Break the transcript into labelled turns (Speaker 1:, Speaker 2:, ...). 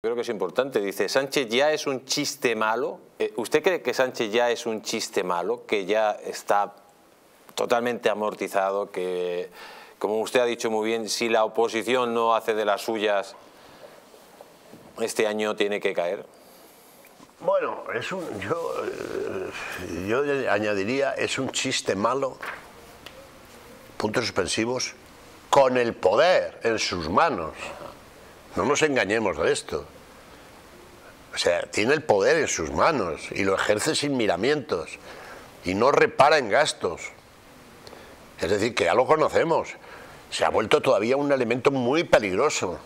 Speaker 1: Creo que es importante. Dice, Sánchez ya es un chiste malo. Eh, ¿Usted cree que Sánchez ya es un chiste malo, que ya está totalmente amortizado, que, como usted ha dicho muy bien, si la oposición no hace de las suyas, este año tiene que caer?
Speaker 2: Bueno, es un, yo, eh, yo añadiría, es un chiste malo, puntos suspensivos, con el poder en sus manos. No nos engañemos de esto. O sea, tiene el poder en sus manos y lo ejerce sin miramientos y no repara en gastos. Es decir, que ya lo conocemos. Se ha vuelto todavía un elemento muy peligroso